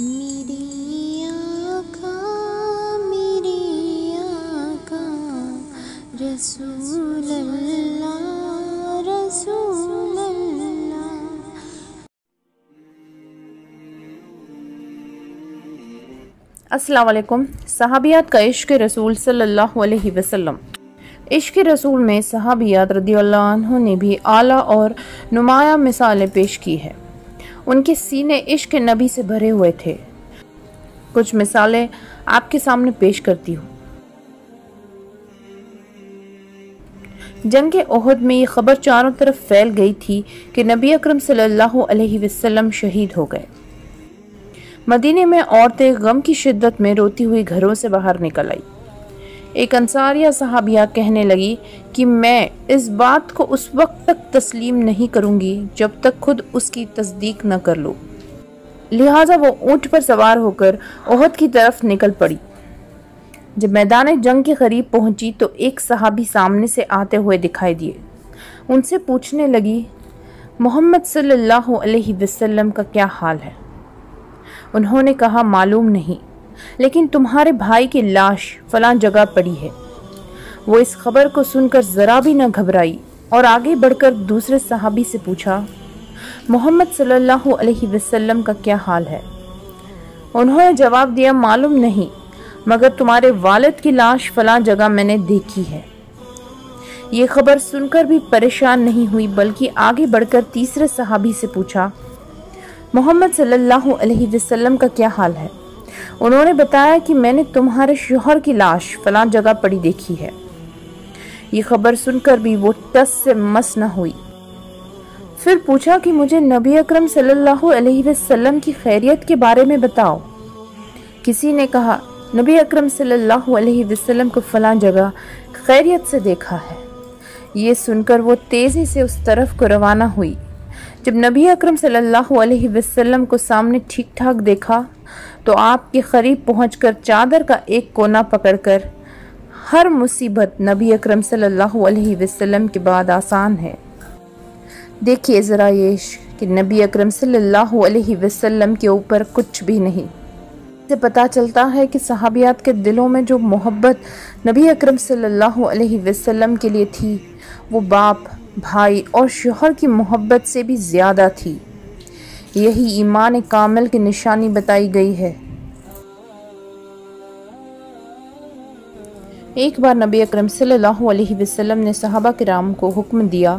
میری آقا میری آقا، رسول اللہ رسول اللہ۔ السلام علیکم۔ صحابیات کا عشق رسول صلی اللہ علیہ وسلم۔ عشق رسول میں صحابیات رضی اللہ عنہ نے بھی اعلیٰ اور نمایاں مثالیں پیش کی ہے ان کے سینے عشق نبی سے بھرے ہوئے تھے۔ کچھ مثالیں آپ کے سامنے پیش کرتی ہوں۔ جنگ احد میں یہ خبر چاروں طرف پھیل گئی تھی کہ نبی اکرم صلی اللہ علیہ وسلم شہید ہو گئے۔ مدینے میں عورتیں غم کی شدت میں روتی ہوئی گھروں سے باہر نکل آئی ایک انصاریہ صحابیہ کہنے لگی کہ میں اس بات کو اس وقت تک تسلیم نہیں کروں گی جب تک خود اس کی تصدیق نہ کر لوں۔ لہٰذا وہ اونٹ پر سوار ہو کر عہد کی طرف نکل پڑی۔ جب میدان جنگ کے قریب پہنچی تو ایک صحابی سامنے سے آتے ہوئے دکھائی دیے۔ ان سے پوچھنے لگی، محمد صلی اللہ علیہ وسلم کا کیا حال ہے؟ انہوں نے کہا، معلوم نہیں۔ لیکن تمہارے بھائی کی لاش فلاں جگہ پڑی ہے۔ وہ اس خبر کو سن کر ذرا بھی نہ گھبرائی اور آگے بڑھ کر دوسرے صحابی سے پوچھا، محمد صلی اللہ علیہ وسلم کا کیا حال ہے؟ انہوں نے جواب دیا، معلوم نہیں، مگر تمہارے والد کی لاش فلاں جگہ میں نے دیکھی ہے۔ یہ خبر سن کر بھی پریشان نہیں ہوئی، بلکہ آگے بڑھ کر تیسرے صحابی سے پوچھا، محمد صلی اللہ علیہ وسلم کا کیا حال ہے؟ انہوں نے بتایا کہ میں نے تمہارے شوہر کی لاش فلاں جگہ پڑی دیکھی ہے۔ یہ خبر سن کر بھی وہ ٹس سے مس نہ ہوئی۔ پھر پوچھا کہ مجھے نبی اکرم صلی اللہ علیہ وسلم کی خیریت کے بارے میں بتاؤ۔ کسی نے کہا، نبی اکرم صلی اللہ علیہ وسلم کو فلاں جگہ خیریت سے دیکھا ہے۔ یہ سن کر وہ تیزی سے اس طرف کو روانہ ہوئی۔ جب نبی اکرم صلی اللہ علیہ وسلم کو سامنے ٹھیک ٹھاک دیکھا تو آپ کے قریب پہنچ کر چادر کا ایک کونا پکڑ کر، ہر مصیبت نبی اکرم صلی اللہ علیہ وسلم کے بعد آسان ہے۔ دیکھیے ذرا یہ کہ نبی اکرم صلی اللہ علیہ وسلم کے اوپر کچھ بھی نہیں۔ سے پتہ چلتا ہے کہ صحابیات کے دلوں میں جو محبت نبی اکرم صلی اللہ علیہ وسلم کے لیے تھی، وہ باپ، بھائی اور شوہر کی محبت سے بھی زیادہ تھی۔ یہی ایمان کامل کی نشانی بتائی گئی ہے۔ ایک بار نبی اکرم صلی اللہ علیہ وسلم نے صحابہ کرام کو حکم دیا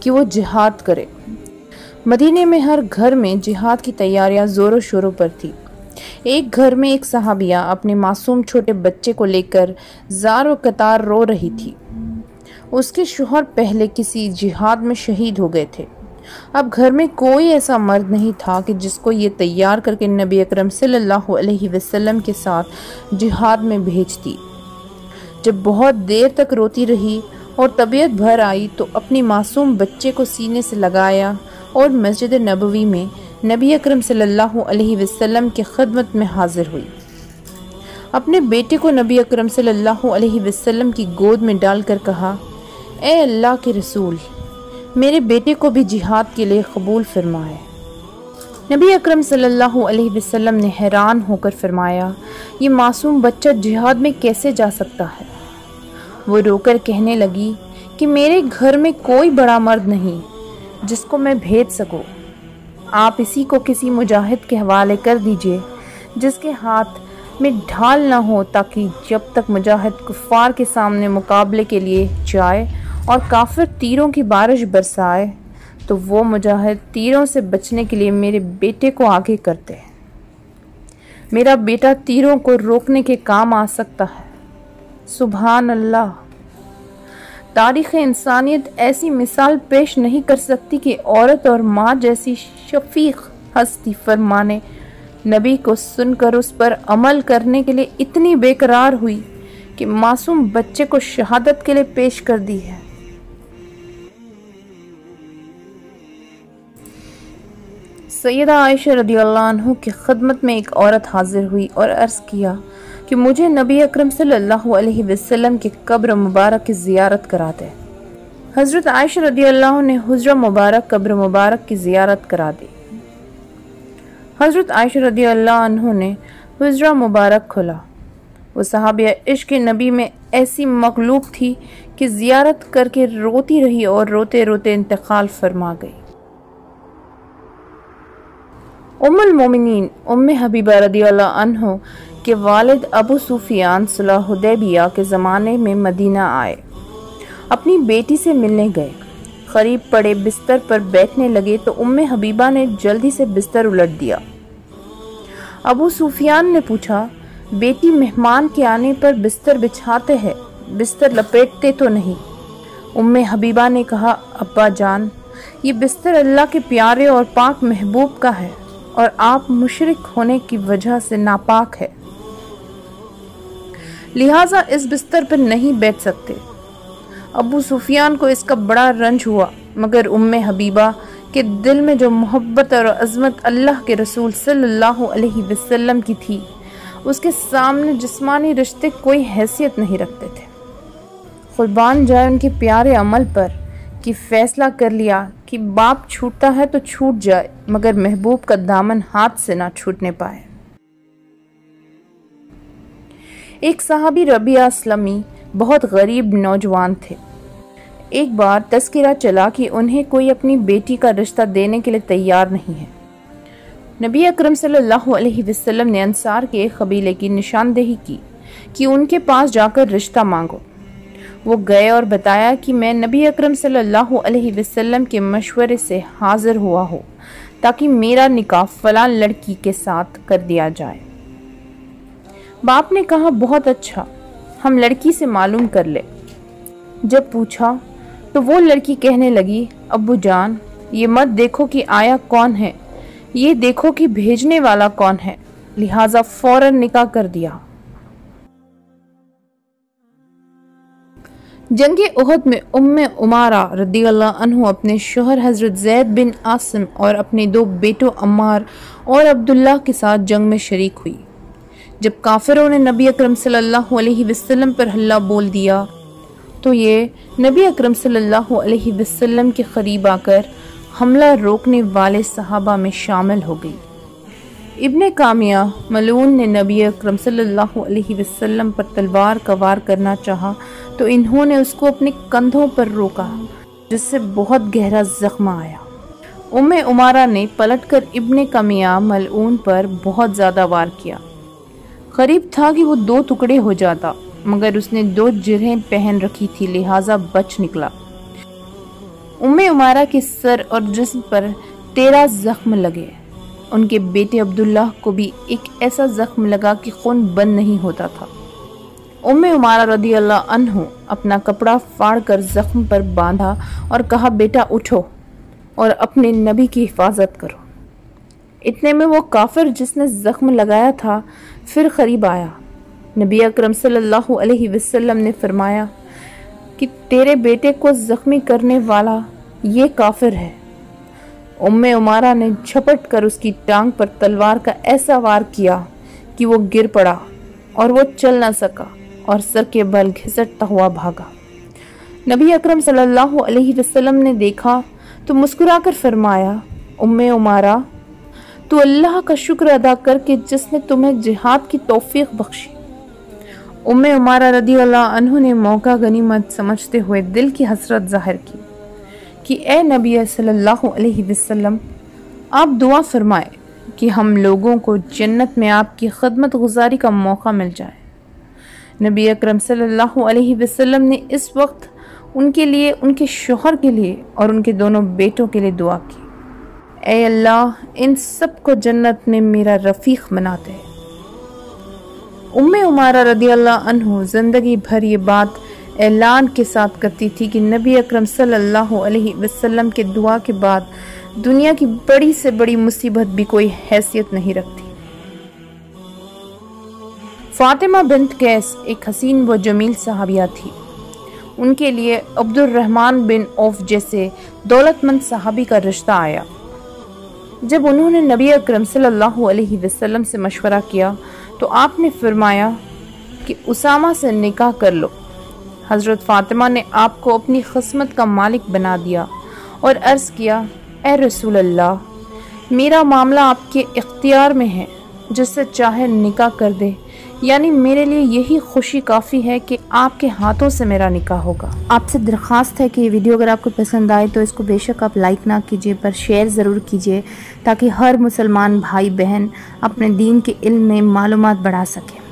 کہ وہ جہاد کرے۔ مدینے میں ہر گھر میں جہاد کی تیاریاں زور و شوروں پر تھی ایک گھر میں ایک صحابیہ اپنے معصوم چھوٹے بچے کو لے کر زار و قطار رو رہی تھی۔ اس کے شوہر پہلے کسی جہاد میں شہید ہو گئے تھے۔ اب گھر میں کوئی ایسا مرد نہیں تھا کہ جس کو یہ تیار کر کے نبی اکرم صلی اللہ علیہ وسلم کے ساتھ جہاد میں بھیجتی۔ جب بہت دیر تک روتی رہی اور طبیعت بھر آئی تو اپنی معصوم بچے کو سینے سے لگایا اور مسجد نبوی میں نبی اکرم صلی اللہ علیہ وسلم کے خدمت میں حاضر ہوئی۔ اپنے بیٹے کو نبی اکرم صلی اللہ علیہ وسلم کی گود میں ڈال کر کہا، اے اللہ کے رسول میرے بیٹے کو بھی جہاد کے لیے قبول فرمائے۔ نبی اکرم صلی اللہ علیہ وسلم نے حیران ہو کر فرمایا، یہ معصوم بچہ جہاد میں کیسے جا سکتا ہے؟ وہ رو کر کہنے لگی کہ میرے گھر میں کوئی بڑا مرد نہیں، جس کو میں بھیج سکوں۔ آپ اسی کو کسی مجاہد کے حوالے کر دیجیے، جس کے ہاتھ میں ڈھال نہ ہو تاکہ جب تک مجاہد کفار کے سامنے مقابلے کے لیے جائے اور کافر تیروں کی بارش برسائے، تو وہ مجاہد تیروں سے بچنے کے لیے میرے بیٹے کو آگے کرتے ہیں۔ میرا بیٹا تیروں کو روکنے کے کام آ سکتا ہے۔ سبحان اللہ۔ تاریخ انسانیت ایسی مثال پیش نہیں کر سکتی کہ عورت اور ماں جیسی شفیق ہستی فرمانے۔ نبی کو سن کر اس پر عمل کرنے کے لیے اتنی بے قرار ہوئی کہ معصوم بچے کو شہادت کے لیے پیش کر دی ہے۔ سیدہ عائشہ رضی اللہ عنہ کی خدمت میں ایک عورت حاضر ہوئی اور عرض کیا کہ مجھے نبی اکرم صلی اللہ علیہ وسلم کی قبر مبارک کی زیارت کرا دے۔ حضرت عائشہ رضی اللہ عنہ نے حجرہ مبارک قبر مبارک کی زیارت کرا دی۔ حضرت عائشہ رضی اللہ عنہ نے حجرہ مبارک کھلا وہ صحابیہ عشق نبی میں ایسی مغلوب تھی کہ زیارت کر کے روتی رہی اور روتے روتے انتقال فرما گئی۔ ام المومنین ام حبیبہ رضی اللہ عنہ کے والد ابو سفیان صلاح حدیبیہ کے زمانے میں مدینہ آئے۔ اپنی بیٹی سے ملنے گئے۔ قریب پڑے بستر پر بیٹھنے لگے تو ام حبیبہ نے جلدی سے بستر الٹ دیا۔ ابو سفیان نے پوچھا، بیٹی مہمان کے آنے پر بستر بچھاتے ہیں، بستر لپیٹتے تو نہیں۔ ام حبیبہ نے کہا، ابا جان، یہ بستر اللہ کے پیارے اور پاک محبوب کا ہے۔ اور آپ مشرق ہونے کی وجہ سے ناپاک ہے لہٰذا اس بستر پر نہیں بیٹھ سکتے۔ ابو سفیان کو اس کا بڑا رنج ہوا، مگر ام حبیبہ کے دل میں جو محبت اور عظمت اللہ کے رسول صلی اللہ علیہ وسلم کی تھی، اس کے سامنے جسمانی رشتے کوئی حیثیت نہیں رکھتے تھے۔ قربان جائے ان کے پیارے عمل پر۔ کہ فیصلہ کر لیا کہ باپ چھوٹتا ہے تو چھوٹ جائے، مگر محبوب کا دامن ہاتھ سے نہ چھوٹنے پائے۔ ایک صحابی ربیہ اسلمی بہت غریب نوجوان تھے۔ ایک بار تذکرہ چلا کہ انہیں کوئی اپنی بیٹی کا رشتہ دینے کے لیے تیار نہیں ہے۔ نبی اکرم صلی اللہ علیہ وسلم نے انصار کے ایک قبیلے کی نشاندہی کی کہ ان کے پاس جا کر رشتہ مانگو۔ وہ گئے اور بتایا کہ میں نبی اکرم صلی اللہ علیہ وسلم کے مشورے سے حاضر ہوا ہو تاکہ میرا نکاح فلاں لڑکی کے ساتھ کر دیا جائے۔ باپ نے کہا، بہت اچھا ہم لڑکی سے معلوم کر لے جب پوچھا تو وہ لڑکی کہنے لگی، ابو جان، یہ مت دیکھو کہ آیا کون ہے، یہ دیکھو کہ بھیجنے والا کون ہے، لہٰذا فوراً نکاح کر دیا۔ جنگ احد میں ام عمارہ رضی اللہ عنہ اپنے شوہر حضرت زید بن عاصم اور اپنے دو بیٹوں عمار اور عبداللہ کے ساتھ جنگ میں شریک ہوئی۔ جب کافروں نے نبی اکرم صلی اللہ علیہ وسلم پر حلہ بول دیا، تو یہ نبی اکرم صلی اللہ علیہ وسلم کے قریب آ کر حملہ روکنے والے صحابہ میں شامل ہو گئی۔ ابن کامیہ ملون نے نبی اکرم صلی اللہ علیہ وسلم پر تلوار کا وار کرنا چاہا تو انہوں نے اس کو اپنے کندھوں پر روکا، جس سے بہت گہرا زخم آیا۔ ام عمارہ نے پلٹ کر ابن کامیہ ملعون پر بہت زیادہ وار کیا۔ قریب تھا کہ وہ دو ٹکڑے ہو جاتا، مگر اس نے دو جرہیں پہن رکھی تھی، لہٰذا بچ نکلا۔ ام عمارہ کے سر اور جسم پر تیرہ زخم لگے۔ ان کے بیٹے عبداللہ کو بھی ایک ایسا زخم لگا کہ خون بند نہیں ہوتا تھا۔ ام عمارہ رضی اللہ عنہ اپنا کپڑا فاڑ کر زخم پر باندھا اور کہا، بیٹا، اٹھو اور اپنے نبی کی حفاظت کرو۔ اتنے میں وہ کافر جس نے زخم لگایا تھا پھر قریب آیا۔ نبی اکرم صلی اللہ علیہ وسلم نے فرمایا کہ تیرے بیٹے کو زخمی کرنے والا یہ کافر ہے۔ ام عمارہ نے جھپٹ کر اس کی ٹانگ پر تلوار کا ایسا وار کیا کہ وہ گر پڑا اور وہ چل نہ سکا اور سر کے بل گھسٹتا ہوا بھاگا۔ نبی اکرم صلی اللہ علیہ وسلم نے دیکھا تو مسکرا کر فرمایا، ام عمارہ، تو اللہ کا شکر ادا کر کے جس نے تمہیں جہاد کی توفیق بخشی۔ ام عمارہ رضی اللہ عنہ نے موقع غنیمت سمجھتے ہوئے دل کی حسرت ظاہر کی۔ کہ اے نبی صلی اللہ علیہ وسلم، آپ دعا فرمائے کہ ہم لوگوں کو جنت میں آپ کی خدمت گزاری کا موقع مل جائے۔ نبی اکرم صلی اللہ علیہ وسلم نے اس وقت ان کے لیے، ان کے شوہر کے لیے اور ان کے دونوں بیٹوں کے لیے دعا کی۔ اے اللہ، ان سب کو جنت میں میرا رفیق بناتے۔ ام عمارہ رضی اللہ عنہ، زندگی بھر یہ بات اعلان کے ساتھ کرتی تھی کہ نبی اکرم صلی اللہ علیہ وسلم کے دعا کے بعد دنیا کی بڑی سے بڑی مصیبت بھی کوئی حیثیت نہیں رکھتی۔ فاطمہ بنت کیس ایک حسین و جمیل صحابیہ تھی۔ ان کے لیے عبد الرحمن بن اوف جیسے دولت مند صحابی کا رشتہ آیا۔ جب انہوں نے نبی اکرم صلی اللہ علیہ وسلم سے مشورہ کیا تو آپ نے فرمایا کہ اسامہ سے نکاح کر لو۔ حضرت فاطمہ نے آپ کو اپنی قسمت کا مالک بنا دیا اور عرض کیا، اے رسول اللہ، میرا معاملہ آپ کے اختیار میں ہے، جس سے چاہے نکاح کر دے۔ یعنی میرے لیے یہی خوشی کافی ہے کہ آپ کے ہاتھوں سے میرا نکاح ہوگا۔ آپ سے درخواست ہے کہ یہ ویڈیو اگر آپ کو پسند آئے تو اس کو بے شک آپ لائک نہ کیجیے، پر شیئر ضرور کیجیے تاکہ ہر مسلمان بھائی بہن اپنے دین کے علم میں معلومات بڑھا سکے۔